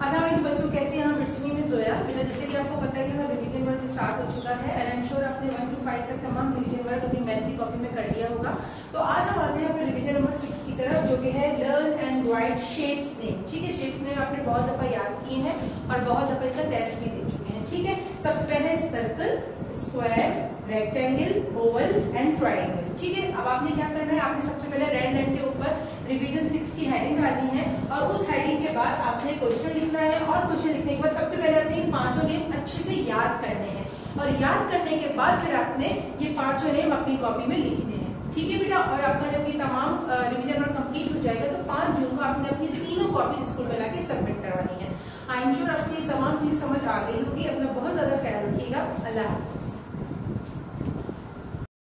अच्छा बच्चों, कैसे यहाँ बिट्समी में जोया? बेटा जैसे कि आपको पता है कि हमारा रिवीजन वर्क स्टार्ट हो चुका है एंड आई एम श्योर आपने वन टू फाइव तक तमाम रिवीजन वर्क अपनी मैथ की कॉपी में कर दिया होगा। तो आज हम आते हैं अपने रिवीजन नंबर सिक्स की तरफ़, जो कि है learn and write shapes name ठीक है शेप्स नेम आपने बहुत दफ़ा याद किए हैं और बहुत दफ़ा इसका टेस्ट भी दे चुके हैं। ठीक है, सबसे पहले circle square rectangle oval and triangle ठीक है, अब आपने क्या करना है? आपने सबसे पहले रेड लाइन रिवीजन सिक्स की हेडिंग डालनी है और उस हेडिंग के बाद आपने क्वेश्चन लिखना है और क्वेश्चन लिखने के बाद सबसे पहले अपने पाँचों नेम अच्छे से याद करने हैं और याद करने के बाद फिर आपने ये पाँचों नेम अपनी कॉपी में लिखने हैं। ठीक है बेटा? और आपका जब ये तमाम रिवीजन और कंप्लीट हो जाएगा तो पाँच जून को आपने अपनी तीनों कॉपी स्कूल में लाके सबमिट करवानी है। आई एम श्योर आपकी तमाम चीज़ें समझ आ गई होगी। अपना बहुत ज़्यादा ख्याल रखिएगा। अल्लाह हाफिज।